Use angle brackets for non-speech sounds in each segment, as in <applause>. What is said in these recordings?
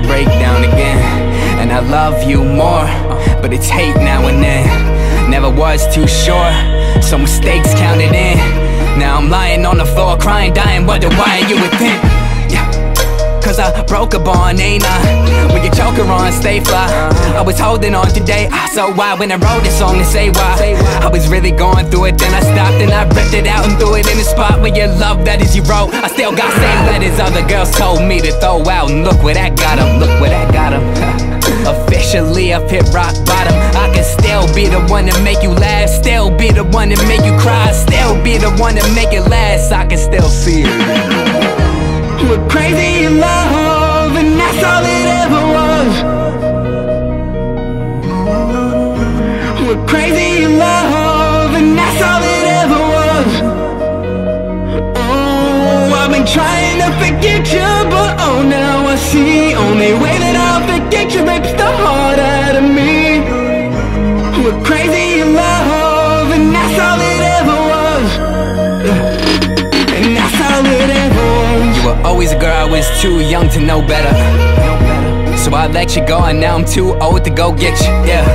I'll break down again. And I love you more, but it's hate now and then. Never was too sure, so mistakes counted in. Now I'm lying on the floor, crying, dying, wonder why you would think. I broke a bond, ain't I? With your choker on, stay fly. I was holding on today, I so why. When I wrote this song to say why. I was really going through it, then I stopped And I ripped it out and threw it in the spot Where your love letters you wrote. I still got same letters other girls told me to throw out. And look where that got them, look where that got them <laughs> Officially I've hit rock bottom. I can still be the one to make you laugh Still be the one to make you cry Still be the one to make it last. I can still see it. We're crazy in love, all it ever was. We're crazy in love, and that's all it ever was. Oh, I've been trying to forget you, but oh, now I see. Only way that I'll forget you rips the heart out of me. We're crazy in love, and that's all it ever was. And that's all it ever was. You were always a girl, I was too young to know better. So I let you go, and now I'm too old to go get you, yeah.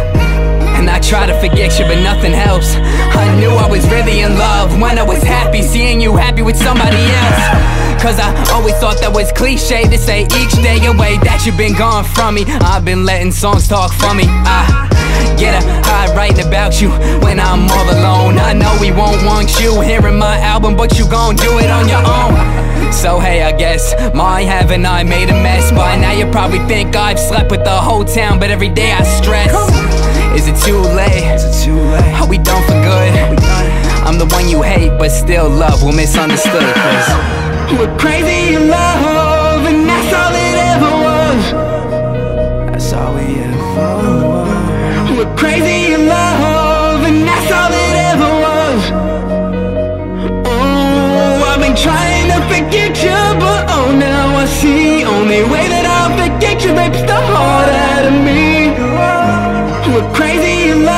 And I try to forget you, but nothing helps. I knew I was really in love when I was happy, seeing you happy with somebody else. Cause I always thought that was cliche to say each day away that you've been gone from me. I've been letting songs talk for me. I get a high writing about you when I'm all alone. I know we won't want you hearing my album, but you gon' do it on your own. So hey, I guess. My haven't I made a mess. By now you probably think I've slept with the whole town But every day I stress. Is it too late? Is it too late? Are we done for good? I'm the one you hate but still love. We're misunderstood cause We're crazy in love, crazy